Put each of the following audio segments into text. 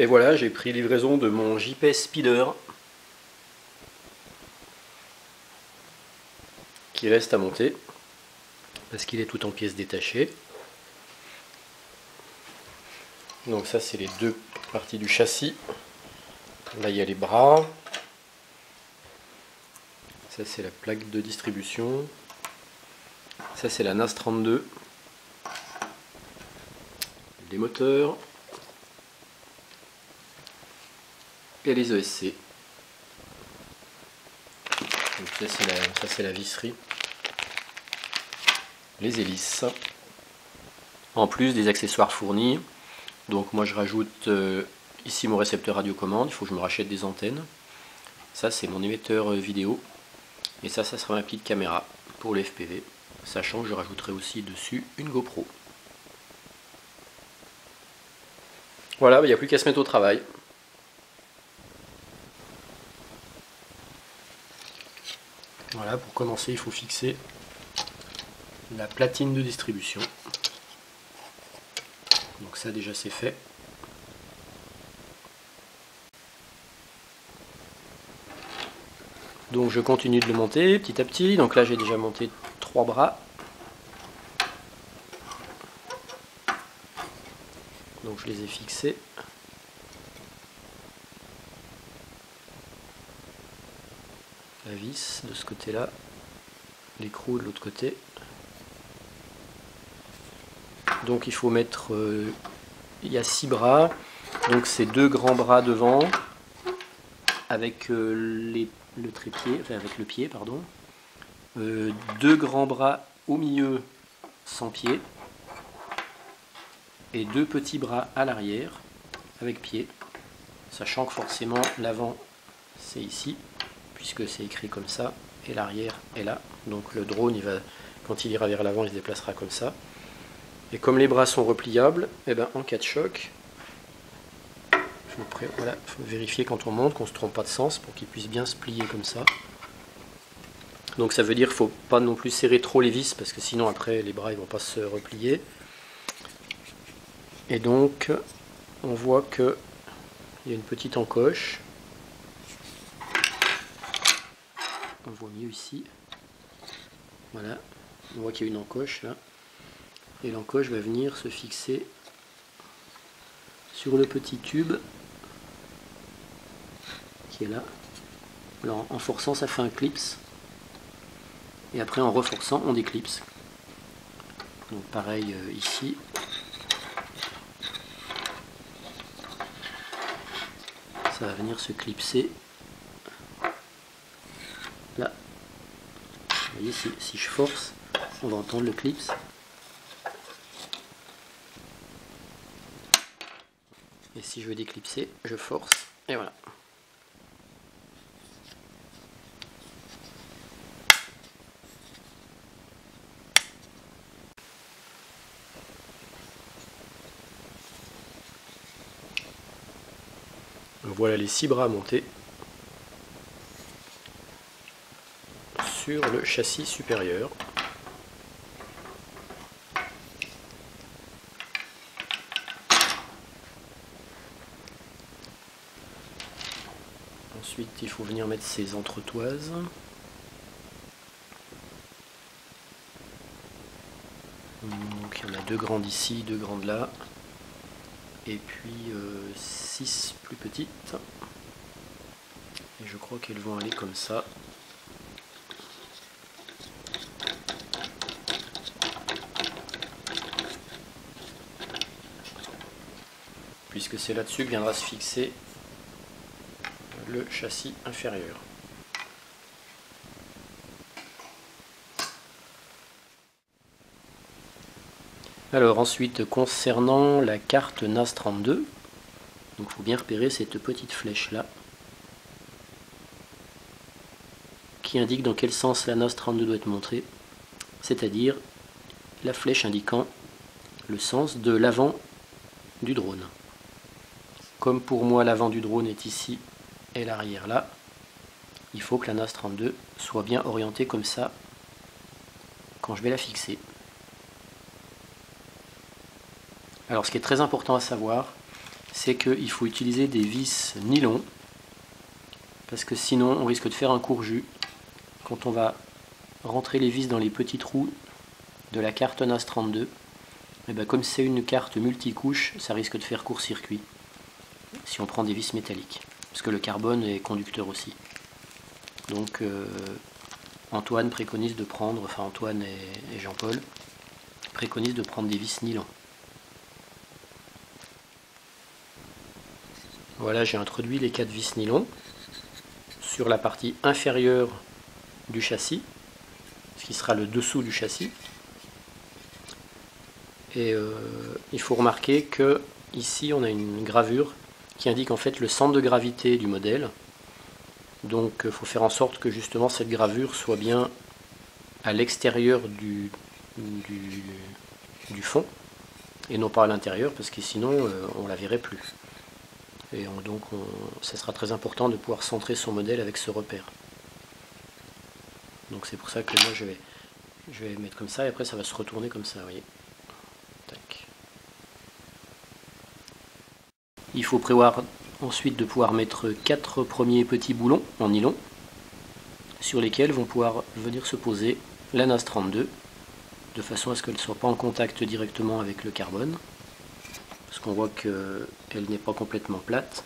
Et voilà, j'ai pris livraison de mon JP Speeder qui reste à monter parce qu'il est tout en pièces détachées. Donc ça c'est les deux parties du châssis. Là il y a les bras. Ça c'est la plaque de distribution. Ça c'est la NAS 32. Les moteurs. Les ESC. Donc ça c'est la, visserie. Les hélices. En plus des accessoires fournis. Donc moi je rajoute euh, ici mon récepteur radiocommande. Il faut que je me rachète des antennes. Ça c'est mon émetteur euh, vidéo. Et ça, ça sera ma petite caméra pour le FPV, sachant que je rajouterai aussi dessus une GoPro. Voilà, il n'y a plus qu'à se mettre au travail. Voilà, pour commencer, il faut fixer la platine de distribution. Donc ça déjà c'est fait. Donc je continue de le monter petit à petit. Donc là j'ai déjà monté trois bras. Donc je les ai fixés. La vis de ce côté-là. L'écrou de l'autre côté. Donc il faut mettre... Euh, il y a six bras. Donc c'est deux grands bras devant avec euh, les le trépied, avec le pied, pardon. Euh, deux grands bras au milieu sans pied. Et deux petits bras à l'arrière avec pied. Sachant que forcément l'avant c'est ici, puisque c'est écrit comme ça, et l'arrière est là. Donc le drone, il va, quand il ira vers l'avant, il se déplacera comme ça. Et comme les bras sont repliables, eh ben, en cas de choc, il faut vérifier quand on monte qu'on ne se trompe pas de sens pour qu'il puisse bien se plier comme ça. Donc ça veut dire qu'il ne faut pas non plus serrer trop les vis parce que sinon après les bras ne vont pas se replier. Et donc on voit qu'il y a une petite encoche. On voit mieux ici. Voilà, on voit qu'il y a une encoche là. Et l'encoche va venir se fixer sur le petit tube est là. Alors en forçant ça fait un clips. Et après en reforçant on déclipse. Donc pareil euh, ici. Ça va venir se clipser. Là. Vous si je force, on va entendre le clips. Et si je veux déclipser, je force. Et voilà. Voilà les six bras montés le châssis supérieur. Ensuite, il faut venir mettre ces entretoises. Donc il y en a deux grandes ici, deux grandes là et puis 6 euh, plus petites et je crois qu'elles vont aller comme ça puisque c'est là-dessus que viendra se fixer le châssis inférieur. Alors ensuite, concernant la carte NAS 32, il faut bien repérer cette petite flèche là, qui indique dans quel sens la NAS 32 doit être montrée, c'est-à-dire la flèche indiquant le sens de l'avant du drone. Comme pour moi l'avant du drone est ici et l'arrière là, il faut que la NAS 32 soit bien orientée comme ça quand je vais la fixer. Alors ce qui est très important à savoir, c'est qu'il faut utiliser des vis nylon parce que sinon on risque de faire un court jus quand on va rentrer les vis dans les petits trous de la carte NAS 32 et comme c'est une carte multicouche ça risque de faire court-circuit si on prend des vis métalliques parce que le carbone est conducteur aussi donc euh, Antoine préconise de prendre enfin Antoine et, Jean-Paul préconisent de prendre des vis nylon voilà j'ai introduit les quatre vis nylon sur la partie inférieure du châssis, ce qui sera le dessous du châssis. Et euh, il faut remarquer que ici on a une gravure qui indique en fait le centre de gravité du modèle. Donc il faut faire en sorte que justement cette gravure soit bien à l'extérieur du, du, fond et non pas à l'intérieur parce que sinon euh, on la verrait plus. Et donc, ça sera très important de pouvoir centrer son modèle avec ce repère. Donc c'est pour ça que moi je vais, je vais mettre comme ça et après ça va se retourner comme ça, voyez. Il faut prévoir ensuite de pouvoir mettre quatre premiers petits boulons en nylon sur lesquels vont pouvoir venir se poser la NAS 32 de façon à ce qu'elle ne soit pas en contact directement avec le carbone parce qu'on voit qu'elle n'est pas complètement plate.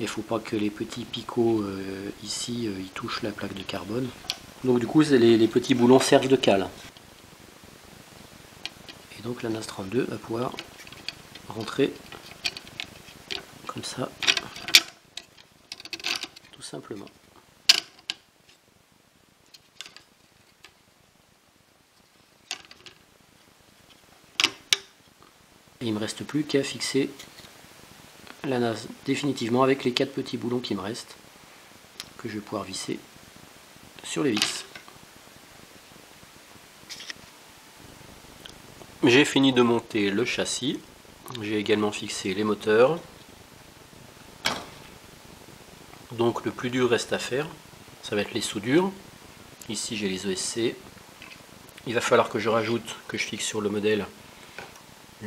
Il ne faut pas que les petits picots euh, ici euh, touchent la plaque de carbone. Donc du coup les, les petits boulons servent de cale. Et donc la NAS 32 va pouvoir rentrer comme ça, tout simplement. il ne me reste plus qu'à fixer la naze définitivement avec les quatre petits boulons qui me restent que je vais pouvoir visser sur les vis. J'ai fini de monter le châssis, j'ai également fixé les moteurs. Donc le plus dur reste à faire, ça va être les soudures. Ici j'ai les ESC. Il va falloir que je rajoute, que je fixe sur le modèle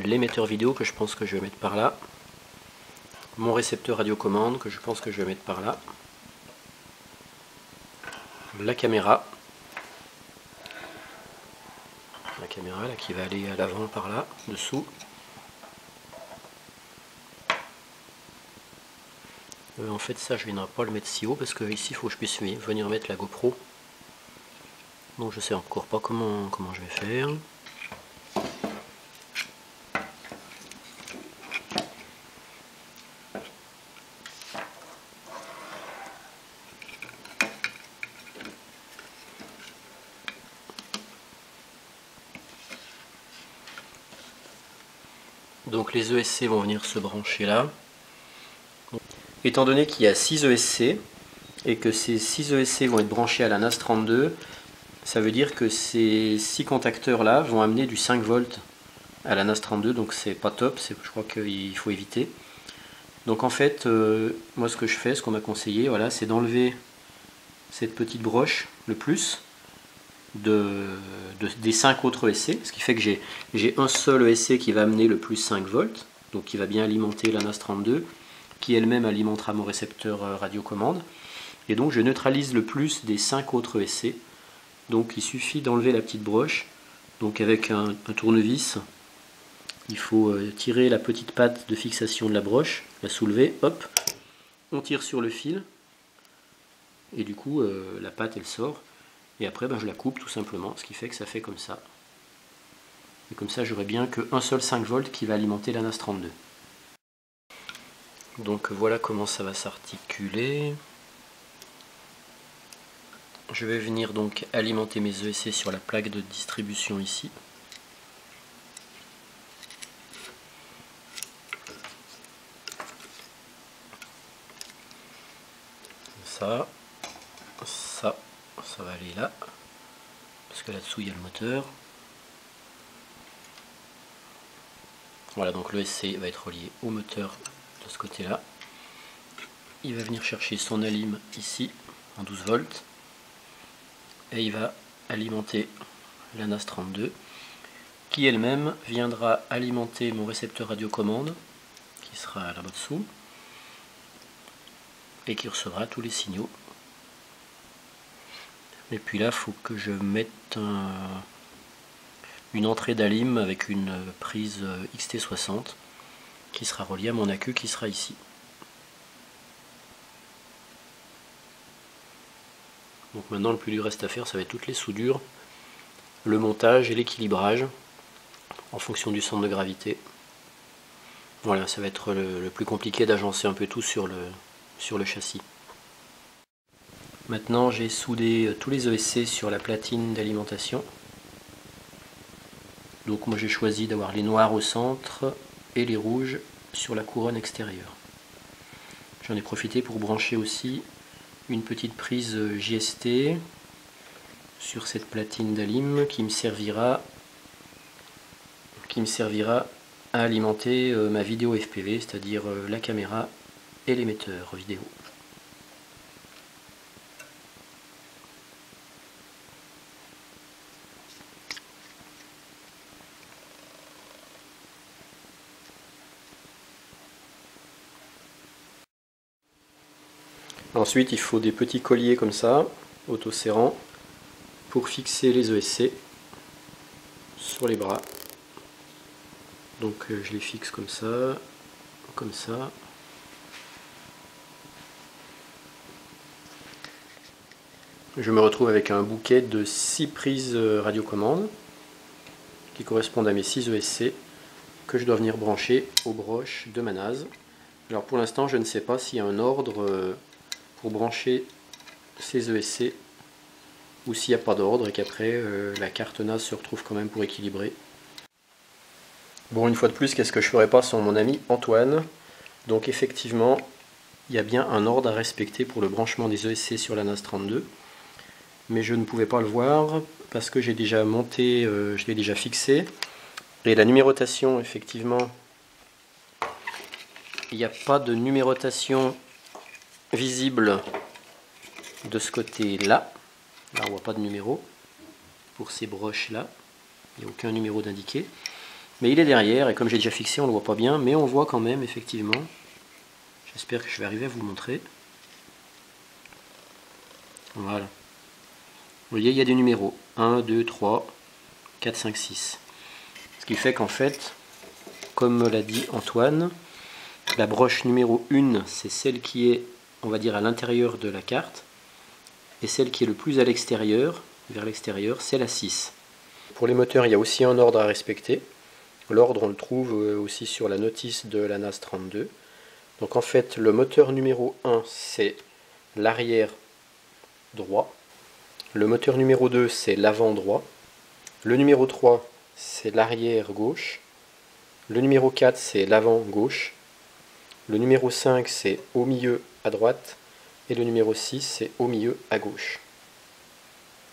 l'émetteur vidéo que je pense que je vais mettre par là, mon récepteur radiocommande que je pense que je vais mettre par là, la caméra, la caméra là qui va aller à l'avant par là, dessous, euh, en fait ça je ne viendrai pas le mettre si haut parce que ici il faut que je puisse venir mettre la GoPro donc je sais encore pas comment, comment je vais faire Donc les ESC vont venir se brancher là. Étant donné qu'il y a 6 ESC et que ces 6 ESC vont être branchés à la NAS 32, ça veut dire que ces 6 contacteurs là vont amener du 5 volts à la NAS 32, donc c'est pas top, je crois qu'il faut éviter. Donc en fait, euh, moi ce que je fais, ce qu'on m'a conseillé, voilà, c'est d'enlever cette petite broche, le plus, de, des 5 autres ESC, ce qui fait que j'ai un seul ESC qui va amener le plus 5 volts, donc qui va bien alimenter la NAS 32, qui elle-même alimentera mon récepteur euh, radiocommande. Et donc je neutralise le plus des 5 autres ESC. Donc il suffit d'enlever la petite broche. Donc avec un, tournevis, il faut euh, tirer la petite patte de fixation de la broche, la soulever, hop, on tire sur le fil, et du coup euh, la patte elle sort. Et après, ben, je la coupe tout simplement, ce qui fait que ça fait comme ça. Et comme ça, j'aurai bien qu'un seul 5 volts qui va alimenter la NAS 32. Donc voilà comment ça va s'articuler. Je vais venir donc alimenter mes ESC sur la plaque de distribution ici. Ça, ça, ça va aller là parce que là-dessous il y a le moteur voilà donc le SC va être relié au moteur de ce côté là il va venir chercher son alim ici en 12 volts. Et il va alimenter la NAS 32 qui elle-même viendra alimenter mon récepteur radiocommande qui sera là-bas dessous et qui recevra tous les signaux. Et puis là, faut que je mette une entrée d'alim avec une prise XT60 qui sera reliée à mon accu qui sera ici. Donc maintenant le plus dur reste à faire, ça va être toutes les soudures, le montage et l'équilibrage en fonction du centre de gravité. Voilà, ça va être le, plus compliqué d'agencer un peu tout sur le, sur le châssis. Maintenant j'ai soudé tous les ESC sur la platine d'alimentation. Donc moi j'ai choisi d'avoir les noirs au centre les rouges sur la couronne extérieure. J'en ai profité pour brancher aussi une petite prise JST sur cette platine d'alim qui me servira qui me servira à alimenter euh, ma vidéo FPV, c'est-à-dire euh, la caméra et l'émetteur vidéo. Ensuite, il faut des petits colliers comme ça, auto-serrants, pour fixer les ESC sur les bras. Donc euh, je les fixe comme ça, comme ça. Je me retrouve avec un bouquet de 6 prises euh, radiocommande qui correspondent à mes 6 ESC que je dois venir brancher aux broches de ma. Alors pour l'instant je ne sais pas s'il y a un ordre euh, pour brancher ces ESC ou s'il n'y a pas d'ordre et qu'après euh, la carte NAS se retrouve quand même pour équilibrer. Bon, une fois de plus, qu'est-ce que je ferai pas sans mon ami Antoine? Donc effectivement, il y a bien un ordre à respecter pour le branchement des ESC sur la NAS 32, mais je ne pouvais pas le voir parce que j'ai déjà monté, euh, je l'ai déjà fixé, et la numérotation, effectivement, il n'y a pas de numérotation visible de ce côté-là. Là, on voit pas de numéro pour ces broches-là. Il n'y a aucun numéro d'indiqué. Mais il est derrière, et comme j'ai déjà fixé, on ne le voit pas bien, mais on voit quand même, effectivement. J'espère que je vais arriver à vous montrer. Voilà. Vous voyez, il y a des numéros. 1, 2, 3, 4, 5, 6. Ce qui fait qu'en fait, comme l'a dit Antoine, la broche numéro 1, c'est celle qui est on va dire à l'intérieur de la carte, et celle qui est le plus à l'extérieur, vers l'extérieur, c'est la 6. Pour les moteurs, il y a aussi un ordre à respecter. L'ordre, on le trouve euh, aussi sur la notice de la NAS 32. Donc en fait, le moteur numéro 1, c'est l'arrière droit. Le moteur numéro 2, c'est l'avant droit. Le numéro 3, c'est l'arrière gauche. Le numéro 4, c'est l'avant gauche. Le numéro 5, c'est au milieu à droite. Et le numéro 6, c'est au milieu à gauche.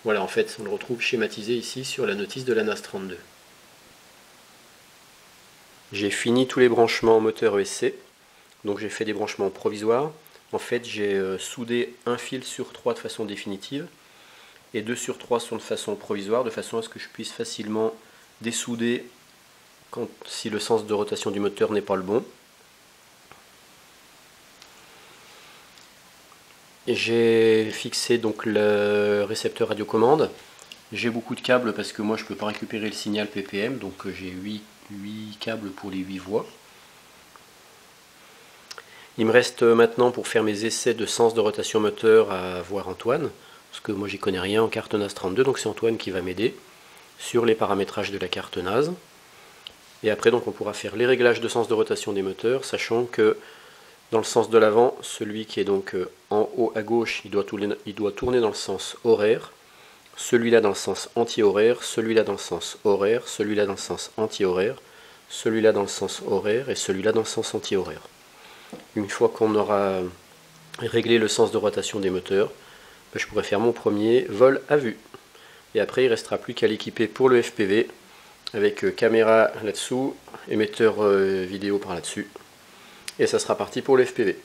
Voilà, en fait, on le retrouve schématisé ici sur la notice de la NAS 32. J'ai fini tous les branchements moteur ESC. Donc j'ai fait des branchements provisoires. En fait, j'ai euh, soudé un fil sur 3 de façon définitive et 2 sur 3 sont de façon provisoire, de façon à ce que je puisse facilement dessouder quand, si le sens de rotation du moteur n'est pas le bon. J'ai fixé donc le récepteur radiocommande. J'ai beaucoup de câbles parce que moi je ne peux pas récupérer le signal PPM, donc euh, j'ai 8, 8 câbles pour les 8 voies. Il me reste maintenant pour faire mes essais de sens de rotation moteur à voir Antoine, parce que moi j'y connais rien en carte NAS 32, donc c'est Antoine qui va m'aider sur les paramétrages de la carte NAS. Et après donc on pourra faire les réglages de sens de rotation des moteurs, sachant que dans le sens de l'avant, celui qui est donc euh, en haut à gauche, il doit, tourner, dans le sens horaire. Celui-là dans le sens anti-horaire, celui-là dans le sens horaire, celui-là dans le sens anti-horaire, celui-là dans le sens horaire et celui-là dans le sens anti-horaire. Une fois qu'on aura réglé le sens de rotation des moteurs, ben, je pourrais faire mon premier vol à vue. Et après, il ne restera plus qu'à l'équiper pour le FPV avec euh, caméra là-dessous, émetteur euh, vidéo par là-dessus et ça sera parti pour le FPV.